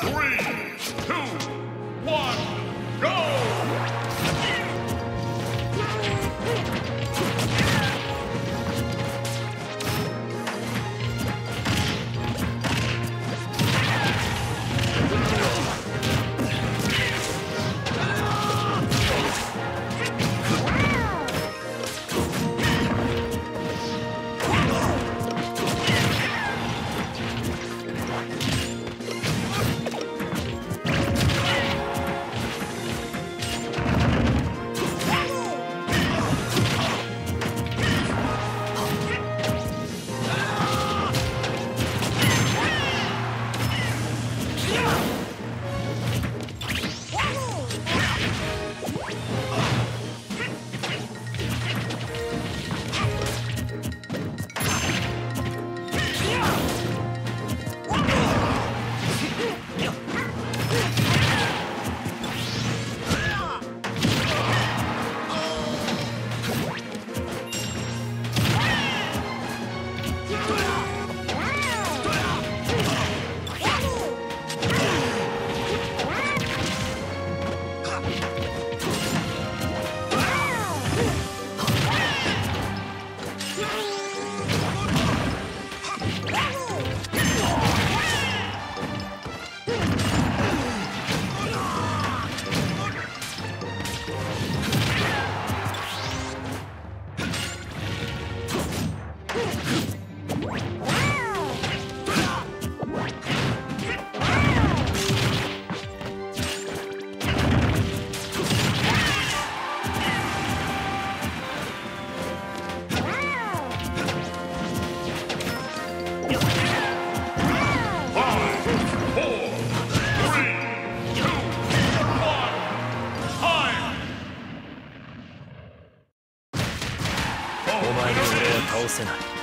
Three, two, お前に俺は倒せない。